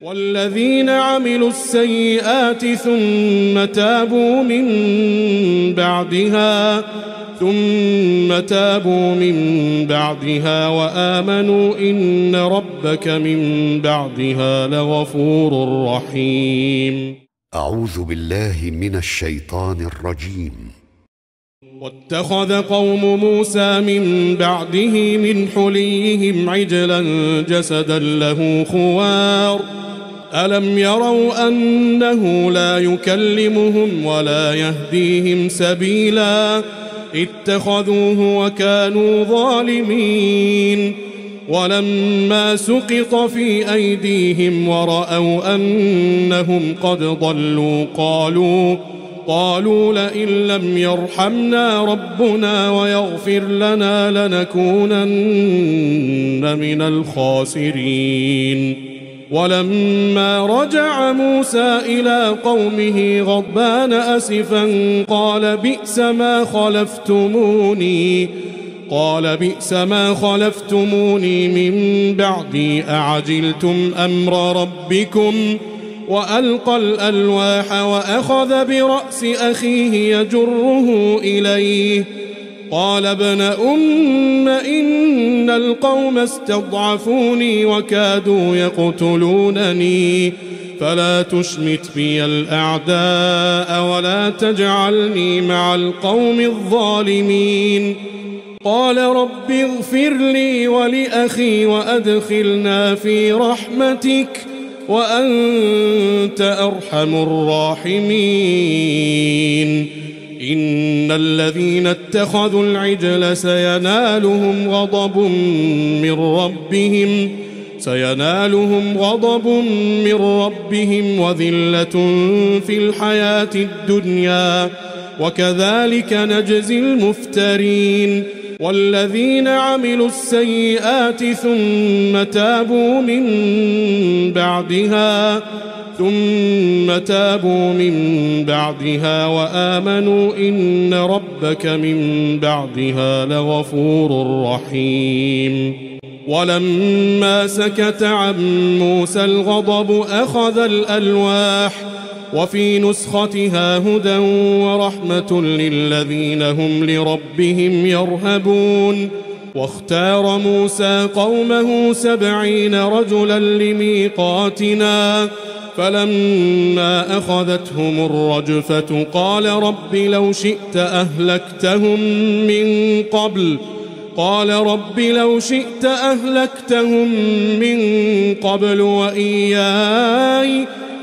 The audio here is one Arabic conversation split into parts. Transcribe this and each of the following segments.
والذين عملوا السيئات ثم تابوا من بعدها ثم تابوا من بعدها وآمنوا إن ربك من بعدها لغفور رحيم. أعوذ بالله من الشيطان الرجيم. واتخذ قوم موسى من بعده من حليهم عجلا جسدا له خوار ألم يروا أنه لا يكلمهم ولا يهديهم سبيلا؟ اتخذوه وكانوا ظالمين. ولما سقط في أيديهم ورأوا أنهم قد ضلوا قالوا قالوا لئن لم يرحمنا ربنا ويغفر لنا لنكونن من الخاسرين. ولما رجع موسى إلى قومه غضبان أسفا قال بئس ما خلفتموني قال بئس ما خلفتموني من بعدي أعجلتم أمر ربكم وألقى الألواح وأخذ برأس أخيه يجره إليه قال ابن أم إن القوم استضعفوني وكادوا يقتلونني. فلا تشمت بي الأعداء ولا تجعلني مع القوم الظالمين. قال رب اغفر لي ولأخي وأدخلنا في رحمتك وأنت أرحم الراحمين. إن الذين اتخذوا العجل سينالهم غضب من ربهم سينالهم غضب من ربهم وذلة في الحياة الدنيا. وكذلك نجزي المفترين. والذين عملوا السيئات ثم تابوا من بعدها ثم تابوا من بعدها وآمنوا إن ربك من بعدها لغفور رحيم. ولما سكت عن موسى الغضب أخذ الألواح وفي نسختها هدى ورحمة للذين هم لربهم يرهبون. واختار موسى قومه سبعين رجلا لميقاتنا فلما أخذتهم الرجفة قال رب لو شئت أهلكتهم من قبل قال رب لو شئت أهلكتهم من قبل وإياي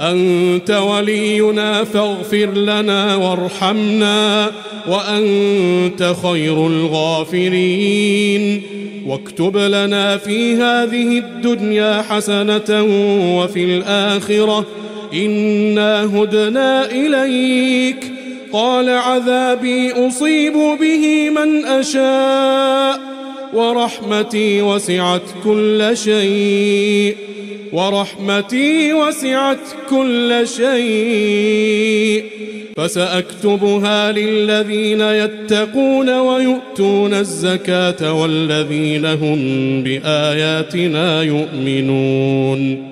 أنت ولينا فاغفر لنا وارحمنا وأنت خير الغافرين. واكتب لنا في هذه الدنيا حسنة وفي الآخرة. إنا هدنا إليك. قال عذابي أصيب به من أشاء ورحمتي وسعت كل شيء. ورحمتي وسعت كل شيء. فسأكتبها للذين يتقون ويؤتون الزكاة والذين هم بآياتنا يؤمنون.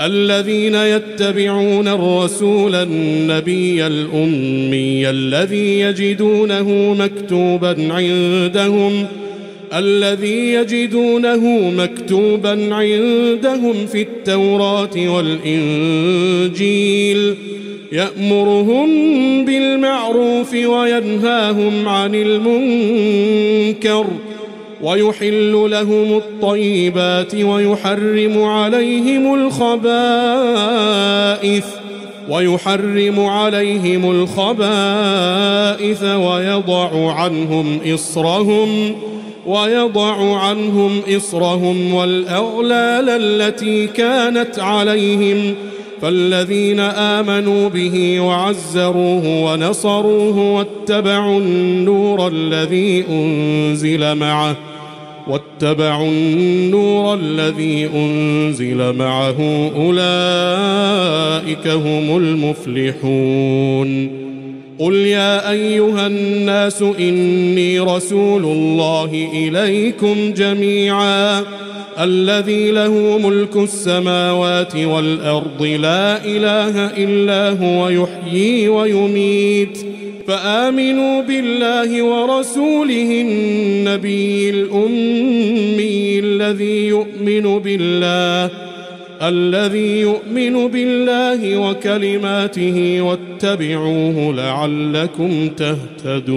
الذين يتبعون الرسول النبي الأمي الذي يجدونه مكتوبا عندهم الذي يجدونه مكتوبا عندهم في التوراة والإنجيل. يأمرهم بالمعروف وينهاهم عن المنكر ويحل لهم الطيبات ويحرم عليهم الخبائث ويحرم عليهم الخبائث ويضع عنهم إصرهم. ويضع عنهم إصرهم والأغلال التي كانت عليهم فالذين آمنوا به وعزروه ونصروه واتبعوا النور الذي أنزل معه واتبعوا النور الذي أنزل معه أولئك هم المفلحون. قل يا أيها الناس إني رسول الله إليكم جميعاً الذي له ملك السماوات والارض لا اله الا هو يحيي ويميت فامنوا بالله ورسوله النبي الامي الذي يؤمن بالله الذي يؤمن بالله وكلماته واتبعوه لعلكم تهتدون.